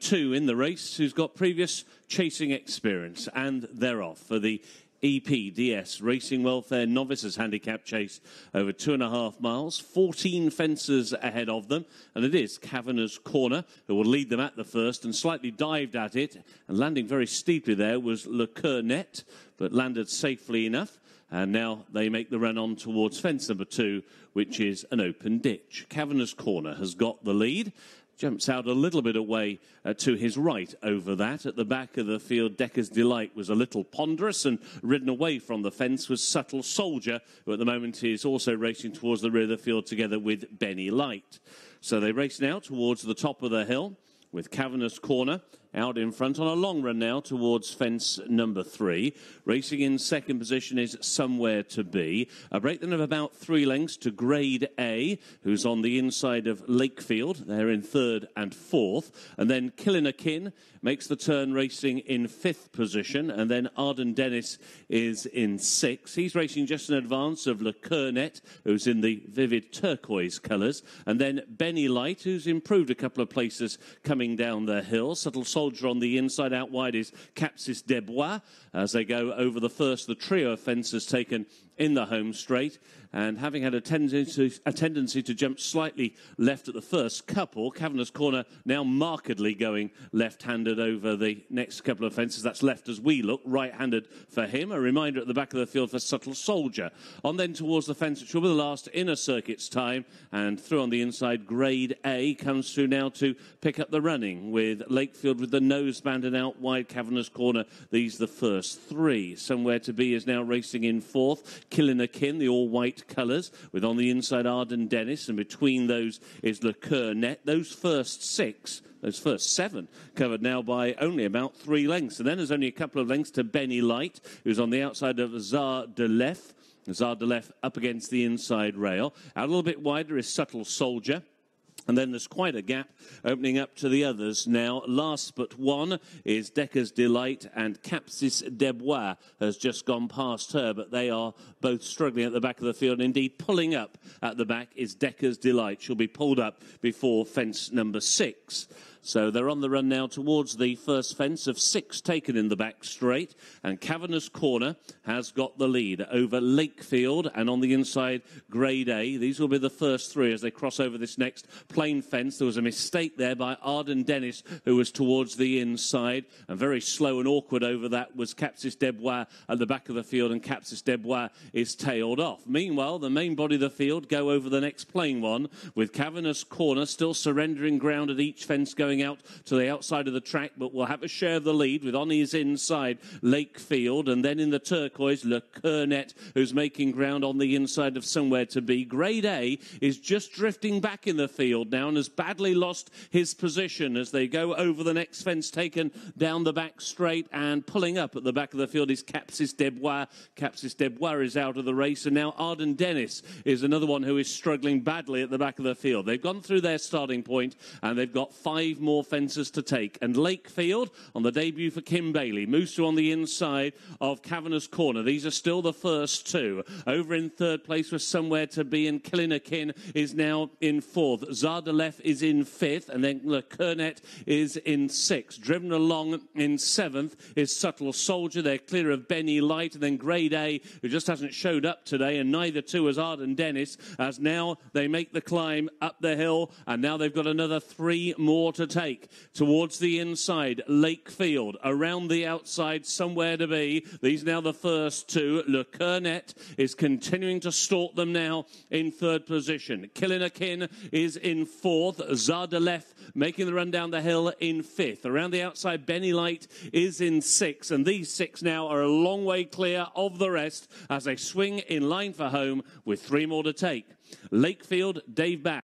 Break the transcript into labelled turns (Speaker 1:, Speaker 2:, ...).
Speaker 1: two in the race who's got previous chasing experience, and they're off for the EPDS Racing Welfare Novices Handicap Chase over two and a half miles. 14 fences ahead of them, and it is Kavanagh's Corner who will lead them at the first and slightly dived at it and landing very steeply there was Le Coeur but landed safely enough. And now they make the run on towards fence number two, which is an open ditch. Kavanagh's Corner has got the lead jumps out a little bit away uh, to his right over that. At the back of the field, Decker's Delight was a little ponderous and ridden away from the fence was Subtle Soldier, who at the moment is also racing towards the rear of the field together with Benny Light. So they race now towards the top of the hill with Kavanagh's Corner out in front on a long run now towards fence number three. Racing in second position is Somewhere to Be. A break then of about three lengths to Greyed A, who's on the inside of Lakefield. They're in third and fourth. And then Killinakin makes the turn racing in fifth position. And then Arden Dennis is in sixth. He's racing just in advance of Le Coeur who's in the vivid turquoise colours. And then Benny Light, who's improved a couple of places coming down the hill. Subtle soldier on the inside. Out wide is Capsis Desbois as they go over the first. The trio of fences taken in the home straight. And having had a tendency, a tendency to jump slightly left at the first couple, Kavanagh's corner now markedly going left handed over the next couple of fences. That's left as we look, right handed for him. A reminder at the back of the field for Subtle Soldier. On then towards the fence, which will be the last inner circuit's time. And through on the inside, Greyed A comes through now to pick up the running with Lakefield with the nose banded out wide. Kavanagh's corner, these the first three. Somewhere to be is now racing in fourth. Killinakin, the all white colours, with on the inside Arden Dennis, and between those is Le Coeur Net. Those first six those first seven covered now by only about three lengths. And then there's only a couple of lengths to Benny Light, who's on the outside of Zar de Lef. Zar de Lef up against the inside rail. Out a little bit wider is Subtle Soldier. And then there's quite a gap opening up to the others now. Last but one is Decker's Delight and Capsis Desbois has just gone past her, but they are both struggling at the back of the field. Indeed, pulling up at the back is Decker's Delight. She'll be pulled up before fence number six. So they're on the run now towards the first fence of six taken in the back straight. And Kavanagh's Corner has got the lead over Lakefield and on the inside, Greyed A. These will be the first three as they cross over this next plain fence. There was a mistake there by Arden Dennis, who was towards the inside. And very slow and awkward over that was Capsis Desbois at the back of the field, and Capsis Desbois is tailed off. Meanwhile, the main body of the field go over the next plain one with Kavanagh's Corner still surrendering ground at each fence going going out to the outside of the track, but will have a share of the lead with on his inside Lakefield, and then in the turquoise, Le Coeur Net, who's making ground on the inside of somewhere to be. Greyed A is just drifting back in the field now and has badly lost his position as they go over the next fence taken down the back straight and pulling up at the back of the field is Capsis Desbois. Capsis Desbois is out of the race, and now Arden Dennis is another one who is struggling badly at the back of the field. They've gone through their starting point and they've got five more fences to take. And Lakefield on the debut for Kim Bailey. to on the inside of Kavanagh's Corner. These are still the first two. Over in third place was Somewhere to Be, and Killinakin is now in fourth. Zardalef is in fifth, and then Coeur is in sixth. Driven along in seventh is Subtle Soldier. They're clear of Benny Light, and then Greyed A, who just hasn't showed up today, and neither too has Arden Dennis, as now they make the climb up the hill, and now they've got another three more to take towards the inside. Lakefield around the outside, somewhere to be. These now the first two. Le Coeur Net is continuing to stalk them now in third position. Killinakin is in fourth. Zardalef making the run down the hill in fifth. Around the outside, Benny Light is in sixth. And these six now are a long way clear of the rest as they swing in line for home with three more to take. Lakefield, Dave Back.